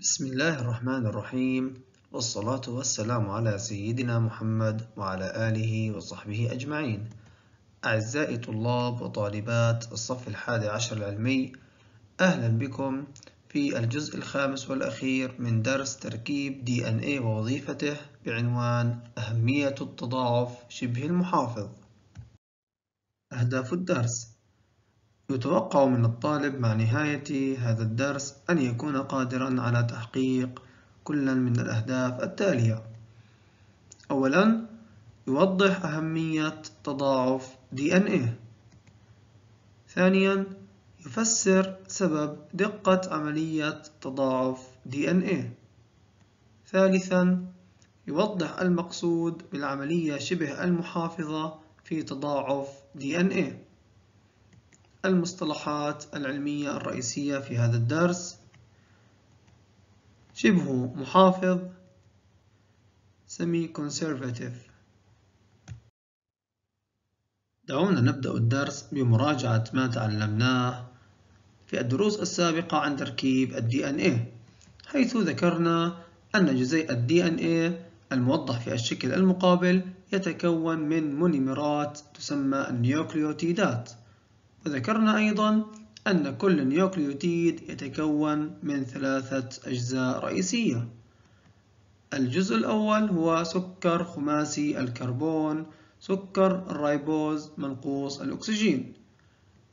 بسم الله الرحمن الرحيم والصلاة والسلام على سيدنا محمد وعلى آله وصحبه أجمعين أعزائي طلاب وطالبات الصف الحادي عشر العلمي أهلا بكم في الجزء الخامس والأخير من درس تركيب دي ان اي ووظيفته بعنوان أهمية التضاعف شبه المحافظ أهداف الدرس يتوقع من الطالب مع نهاية هذا الدرس أن يكون قادرا على تحقيق كل من الأهداف التالية. أولا يوضح أهمية تضاعف DNA ثانيا يفسر سبب دقة عملية تضاعف DNA ثالثا يوضح المقصود بالعملية شبه المحافظة في تضاعف DNA المصطلحات العلمية الرئيسية في هذا الدرس. شبه محافظ semi conservative دعونا نبدأ الدرس بمراجعة ما تعلمناه في الدروس السابقة عن تركيب ال DNA حيث ذكرنا أن جزيء ال DNA الموضح في الشكل المقابل يتكون من مونومرات تسمى النيوكليوتيدات. وذكرنا أيضا أن كل نيوكليوتيد يتكون من ثلاثة أجزاء رئيسية. الجزء الأول هو سكر خماسي الكربون سكر الرايبوز منقوص الأكسجين.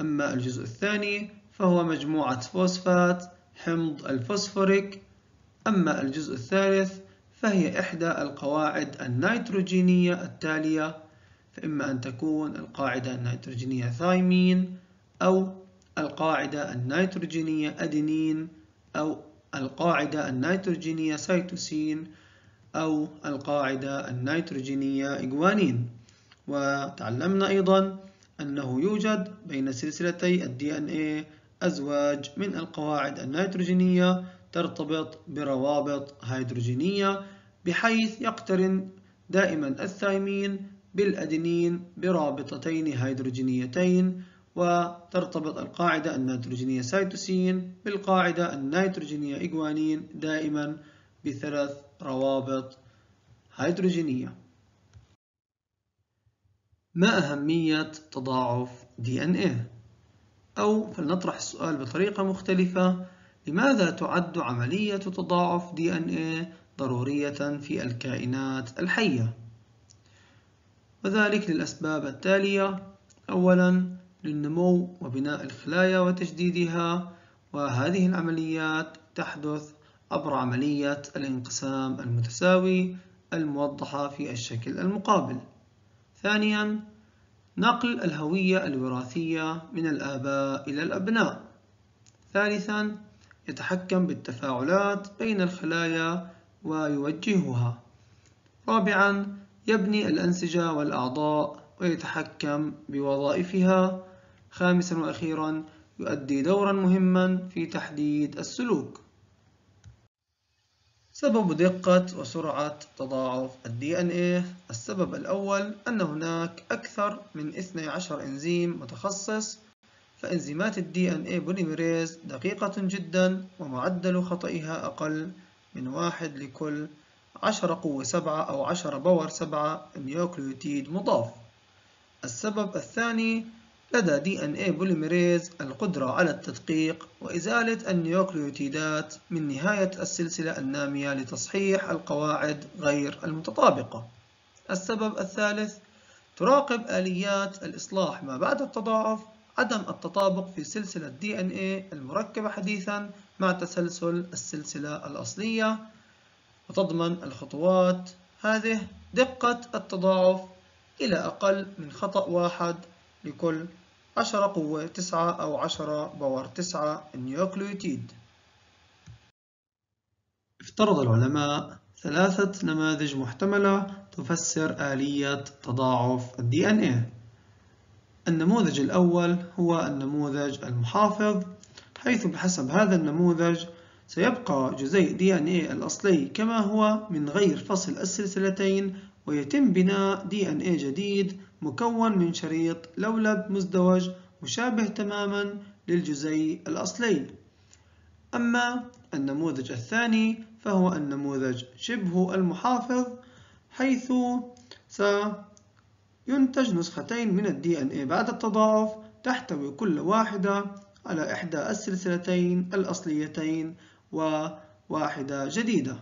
أما الجزء الثاني فهو مجموعة فوسفات حمض الفوسفوريك. أما الجزء الثالث فهي إحدى القواعد النيتروجينية التالية فإما أن تكون القاعدة النيتروجينية ثايمين أو القاعدة النيتروجينية أدينين أو القاعدة النيتروجينية سيتوسين أو القاعدة النيتروجينية إجوانين وتعلمنا أيضا أنه يوجد بين سلسلتي ال DNA أزواج من القواعد النيتروجينية ترتبط بروابط هيدروجينية بحيث يقترن دائما الثايمين بالأدينين برابطتين هيدروجينيتين وترتبط القاعدة النيتروجينية سيتوسين بالقاعدة النيتروجينية إجوانين دائما بثلاث روابط هيدروجينية ما أهمية تضاعف DNA؟ أو فلنطرح السؤال بطريقة مختلفة لماذا تعد عملية تضاعف DNA ضرورية في الكائنات الحية؟ وذلك للأسباب التالية. أولا للنمو وبناء الخلايا وتجديدها وهذه العمليات تحدث عبر عملية الانقسام المتساوي الموضحة في الشكل المقابل. ثانيا نقل الهوية الوراثية من الآباء إلى الأبناء. ثالثا يتحكم بالتفاعلات بين الخلايا ويوجهها. رابعا يبني الأنسجة والأعضاء ويتحكم بوظائفها. خامسا وأخيرا يؤدي دورا مهما في تحديد السلوك. سبب دقة وسرعة تضاعف ال DNA السبب الأول أن هناك أكثر من 12 إنزيم متخصص فإنزيمات ال DNA بوليميريز دقيقة جدا ومعدل خطئها أقل من واحد لكل 10 قوة 7 أو 10 power 7 نيوكليوتيد مضاف السبب الثاني لدى DNA polymerase القدرة على التدقيق وإزالة النيوكليوتيدات من نهاية السلسلة النامية لتصحيح القواعد غير المتطابقة. السبب الثالث تراقب آليات الإصلاح ما بعد التضاعف عدم التطابق في سلسلة DNA المركبة حديثا مع تسلسل السلسلة الأصلية وتضمن الخطوات. هذه دقة التضاعف إلى أقل من خطأ واحد لكل عشرة قوة تسعة أو عشرة power تسعة نيوكليوتيد. افترض العلماء ثلاثة نماذج محتملة تفسر آلية تضاعف ال DNA النموذج الأول هو النموذج المحافظ حيث بحسب هذا النموذج سيبقى جزيء DNA الأصلي كما هو من غير فصل السلسلتين ويتم بناء DNA جديد مكون من شريط لولب مزدوج مشابه تماما للجزيء الأصلي. أما النموذج الثاني فهو النموذج شبه المحافظ حيث سينتج نسختين من ال DNA بعد التضاعف تحتوي كل واحدة على إحدى السلسلتين الأصليتين وواحدة جديدة.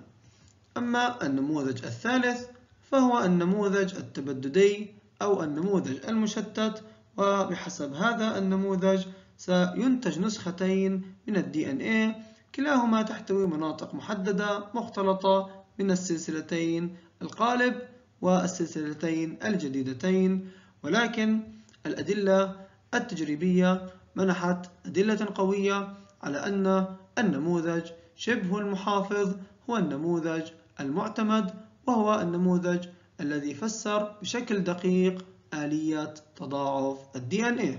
أما النموذج الثالث فهو النموذج التبددي أو النموذج المشتت وبحسب هذا النموذج سينتج نسختين من ال DNA كلاهما تحتوي مناطق محددة مختلطة من السلسلتين القالب والسلسلتين الجديدتين ولكن الأدلة التجريبية منحت أدلة قوية على أن النموذج شبه المحافظ هو النموذج المعتمد وهو النموذج الذي فسر بشكل دقيق آلية تضاعف ال DNA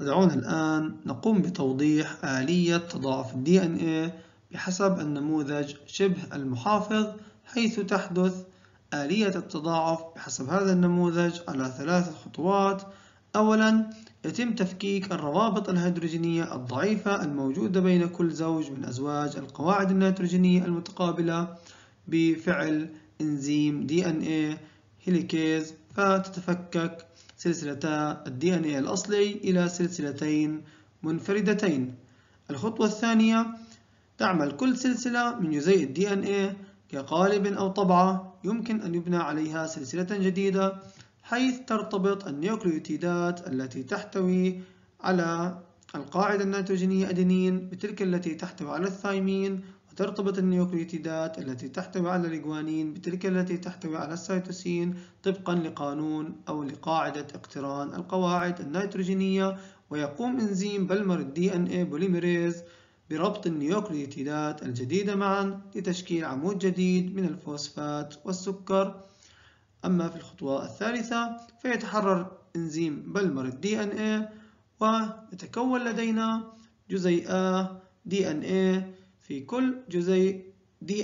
ودعونا الآن نقوم بتوضيح آلية تضاعف ال DNA بحسب النموذج شبه المحافظ حيث تحدث آلية التضاعف بحسب هذا النموذج على ثلاثة خطوات. أولا يتم تفكيك الروابط الهيدروجينية الضعيفة الموجودة بين كل زوج من أزواج القواعد النيتروجينية المتقابلة بفعل إنزيم DNA helicase فتتفكك سلسلتا ال DNA الأصلي إلى سلسلتين منفردتين. الخطوة الثانية تعمل كل سلسلة من جزيء ال DNA كقالب أو طبعة يمكن أن يبنى عليها سلسلة جديدة حيث ترتبط النيوكليوتيدات التي تحتوي على القاعدة النيتروجينية أدينين بتلك التي تحتوي على الثايمين وترتبط النيوكليوتيدات التي تحتوي على الجوانين بتلك التي تحتوي على السيتوسين طبقا لقانون أو لقاعدة اقتران القواعد النيتروجينية ويقوم إنزيم بلمرة ال DNA polymerase بربط النيوكليوتيدات الجديدة معا لتشكيل عمود جديد من الفوسفات والسكر. أما في الخطوة الثالثة فيتحرر إنزيم بلمرة ال DNA ويتكون لدينا دي إن اي في كل جزيء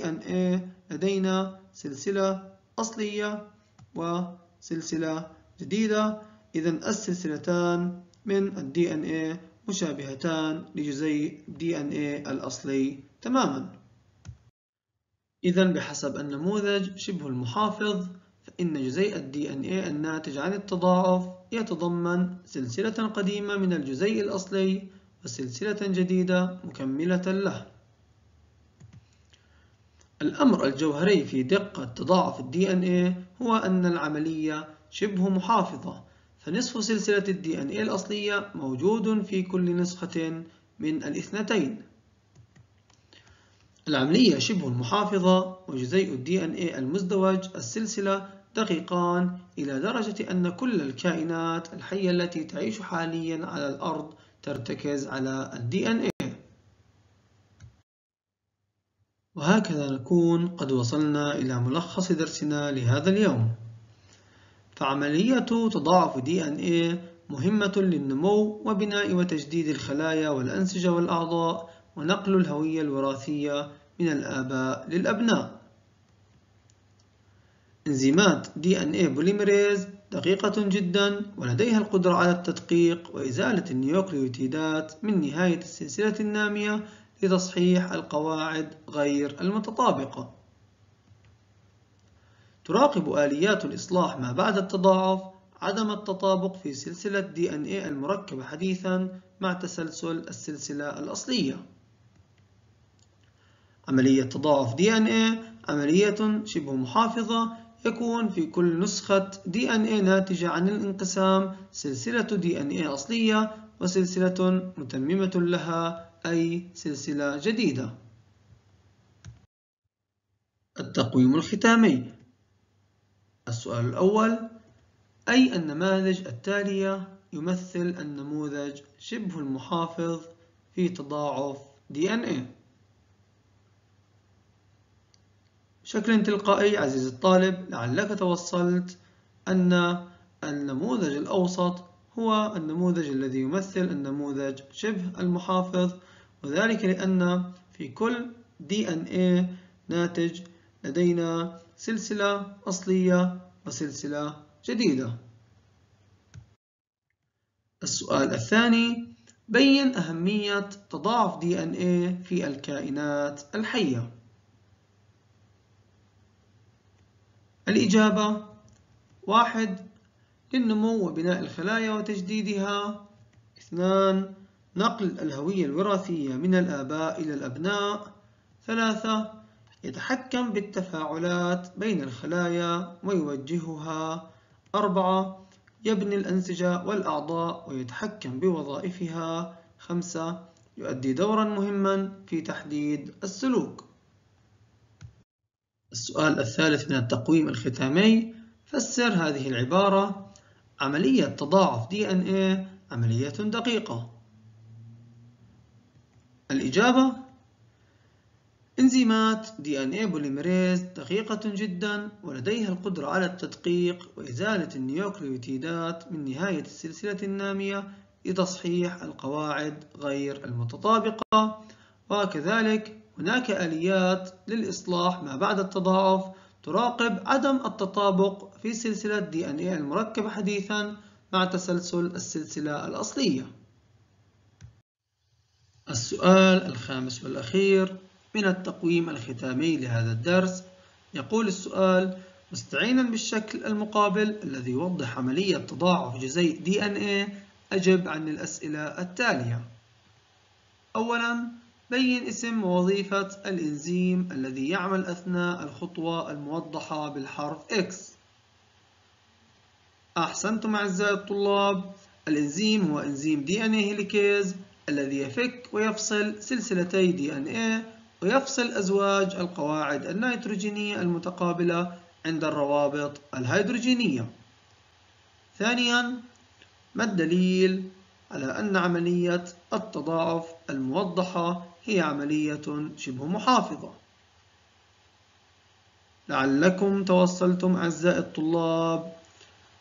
إن اي لدينا سلسلة أصلية وسلسلة جديدة. إذا السلسلتان من إن اي مشابهتان لجزيء اي الأصلي تماما. إذا بحسب النموذج شبه المحافظ فإن جزيء ال DNA الناتج عن التضاعف يتضمن سلسلة قديمة من الجزيء الأصلي وسلسلة جديدة مكملة له. الأمر الجوهري في دقة تضاعف ال DNA هو أن العملية شبه محافظة، فنصف سلسلة ال DNA الأصلية موجود في كل نسخة من الاثنتين. العملية شبه المحافظة وجزيء ال DNA المزدوج السلسلة دقيقان إلى درجة أن كل الكائنات الحية التي تعيش حاليا على الأرض ترتكز على ال DNA وهكذا نكون قد وصلنا إلى ملخص درسنا لهذا اليوم. فعملية تضاعف DNA مهمة للنمو وبناء وتجديد الخلايا والأنسجة والأعضاء ونقل الهوية الوراثية من الآباء للأبناء إنزيمات DNA polymerase دقيقة جدا ولديها القدرة على التدقيق وإزالة النيوكليوتيدات من نهاية السلسلة النامية لتصحيح القواعد غير المتطابقة. تراقب آليات الإصلاح ما بعد التضاعف عدم التطابق في سلسلة DNA المركبة حديثا مع تسلسل السلسلة الأصلية. عملية تضاعف DNA عملية شبه محافظة يكون في كل نسخة DNA ناتجة عن الانقسام سلسلة DNA أصلية وسلسلة متممة لها أي سلسلة جديدة. التقويم الختامي السؤال الأول أي النماذج التالية يمثل النموذج شبه المحافظ في تضاعف DNA؟ بشكل تلقائي عزيزي الطالب لعلك توصلت أن النموذج الأوسط هو النموذج الذي يمثل النموذج شبه المحافظ وذلك لأن في كل DNA ناتج لدينا سلسلة أصلية وسلسلة جديدة. السؤال الثاني بين أهمية تضاعف إن إيه في الكائنات الحية. الإجابة واحد للنمو وبناء الخلايا وتجديدها. اثنان نقل الهوية الوراثية من الآباء إلى الأبناء. ثلاثة يتحكم بالتفاعلات بين الخلايا ويوجهها. أربعة يبني الأنسجة والأعضاء ويتحكم بوظائفها. خمسة يؤدي دورا مهما في تحديد السلوك. السؤال الثالث من التقويم الختامي. فسر هذه العبارة عملية تضاعف DNA عملية دقيقة. الإجابة إنزيمات DNA polymerase دقيقة جدا ولديها القدرة على التدقيق وإزالة النيوكليوتيدات من نهاية السلسلة النامية لتصحيح القواعد غير المتطابقة. وكذلك هناك آليات للإصلاح ما بعد التضاعف تراقب عدم التطابق في سلسلة دي إن إيه المركبة حديثا مع تسلسل السلسلة الأصلية. السؤال الخامس والأخير من التقويم الختامي لهذا الدرس. يقول السؤال مستعينا بالشكل المقابل الذي يوضح عملية تضاعف جزيء دي إن إيه؟ أجب عن الأسئلة التالية. أولا بين اسم ووظيفة الإنزيم الذي يعمل أثناء الخطوة الموضحة بالحرف X. أحسنتم أعزائي الطلاب الإنزيم هو إنزيم اي هيليكيز الذي يفك ويفصل سلسلتي اي ويفصل أزواج القواعد النيتروجينية المتقابلة عند الروابط الهيدروجينية. ثانيا ما الدليل؟ على أن عملية التضاعف الموضحة هي عملية شبه محافظة. لعلكم توصلتم أعزائي الطلاب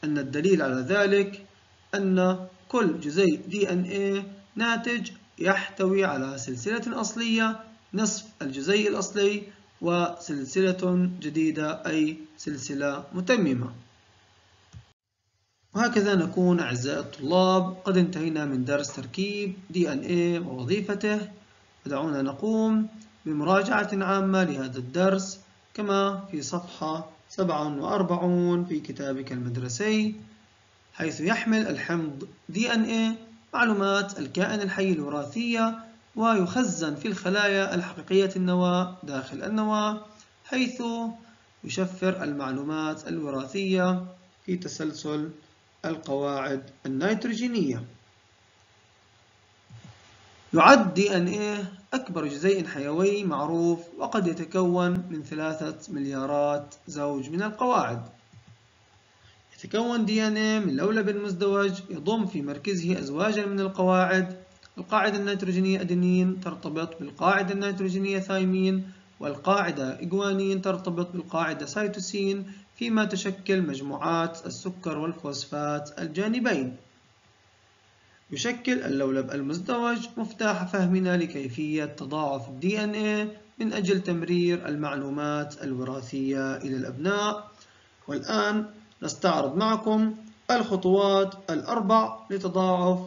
أن الدليل على ذلك أن كل جزيء إن إيه ناتج يحتوي على سلسلة أصلية نصف الجزيء الأصلي وسلسلة جديدة أي سلسلة متممة. وهكذا نكون أعزائي الطلاب قد انتهينا من درس تركيب إيه ووظيفته. ودعونا نقوم بمراجعة عامة لهذا الدرس كما في صفحة 47 في كتابك المدرسي حيث يحمل الحمض DNA معلومات الكائن الحي الوراثية ويخزن في الخلايا الحقيقية النواة داخل النواة حيث يشفر المعلومات الوراثية في تسلسل القواعد النيتروجينية. يعد دي أن إيه أكبر جزيء حيوي معروف وقد يتكون من ثلاثة مليارات زوج من القواعد. يتكون دي إن إيه من لولب مزدوج يضم في مركزه أزواجا من القواعد. القاعدة النيتروجينية أدينين ترتبط بالقاعدة النيتروجينية ثايمين والقاعدة جوانين ترتبط بالقاعدة سيتوسين فيما تشكل مجموعات السكر والفوسفات الجانبين. يشكل اللولب المزدوج مفتاح فهمنا لكيفية تضاعف ال DNA من أجل تمرير المعلومات الوراثية إلى الأبناء. والآن نستعرض معكم الخطوات الأربع لتضاعف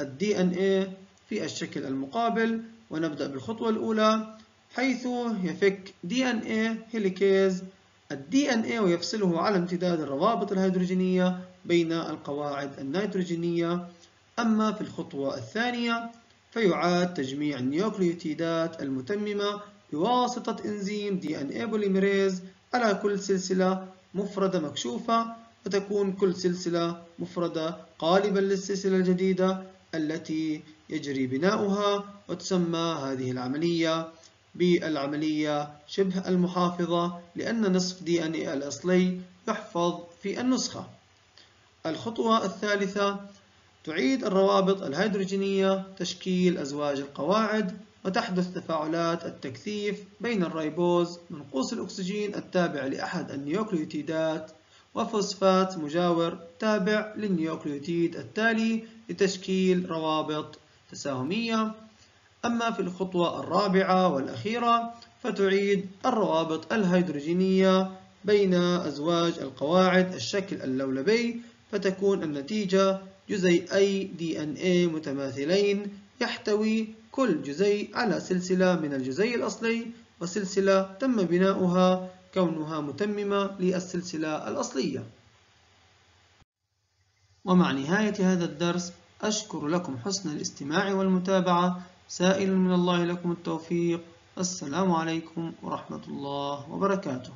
ال DNA في الشكل المقابل ونبدأ بالخطوة الأولى حيث يفك DNA helicase ال DNA ويفصله على امتداد الروابط الهيدروجينية بين القواعد النيتروجينية. أما في الخطوة الثانية فيعاد تجميع النيوكليوتيدات المتممة بواسطة إنزيم DNA polymerase على كل سلسلة مفردة مكشوفة وتكون كل سلسلة مفردة قالبا للسلسلة الجديدة التي يجري بناؤها وتسمى هذه العملية بالعملية شبه المحافظة لأن نصف DNA الأصلي يحفظ في النسخة. الخطوة الثالثة تعيد الروابط الهيدروجينية تشكيل أزواج القواعد وتحدث تفاعلات التكثيف بين الريبوز منقوص الأكسجين التابع لأحد النيوكليوتيدات وفوسفات مجاور تابع للنيوكليوتيد التالي لتشكيل روابط تساهمية أما في الخطوة الرابعة والأخيرة فتعيد الروابط الهيدروجينية بين أزواج القواعد الشكل اللولبي فتكون النتيجة جزيئي إن إيه متماثلين يحتوي كل جزيء على سلسلة من الجزيء الأصلي وسلسلة تم بناؤها كونها متممة للسلسلة الأصلية. ومع نهاية هذا الدرس أشكر لكم حسن الاستماع والمتابعة. سائل من الله لكم التوفيق. السلام عليكم ورحمة الله وبركاته.